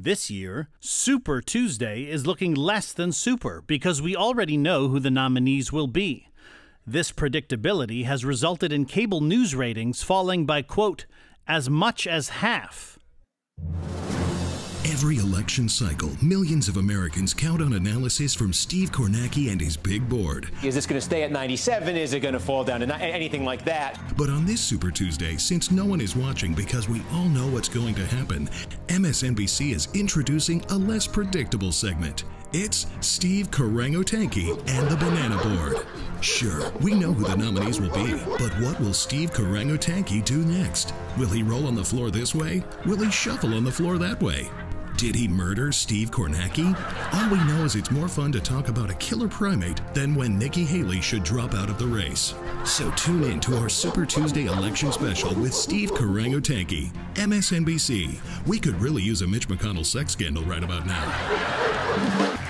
This year, Super Tuesday is looking less than super because we already know who the nominees will be. This predictability has resulted in cable news ratings falling by, quote, as much as half. Every election cycle, millions of Americans count on analysis from Steve Kornacki and his big board. Is this going to stay at 97? Is it going to fall down to anything like that? But on this Super Tuesday, since no one is watching because we all know what's going to happen, MSNBC is introducing a less predictable segment. It's Steve Karangotanki and the Banana Board. Sure, we know who the nominees will be, but what will Steve Karangotanki do next? Will he roll on the floor this way? Will he shuffle on the floor that way? Did he murder Steve Kornacki? All we know is it's more fun to talk about a killer primate than when Nikki Haley should drop out of the race. So tune in to our Super Tuesday election special with Steve Karangotanki, MSNBC. We could really use a Mitch McConnell sex scandal right about now.